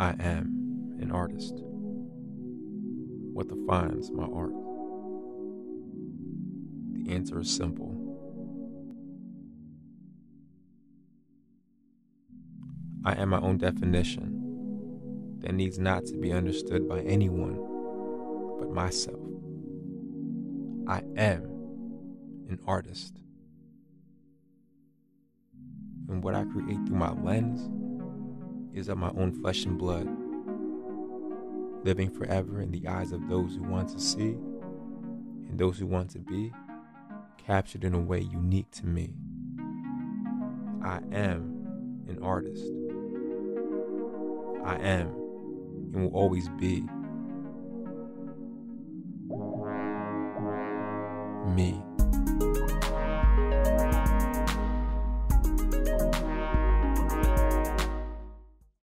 I am an artist. What defines my art? The answer is simple. I am my own definition that needs not to be understood by anyone but myself. I am an artist. And what I create through my lens is of my own flesh and blood, living forever in the eyes of those who want to see and those who want to be, captured in a way unique to me. I am an artist. I am and will always be me.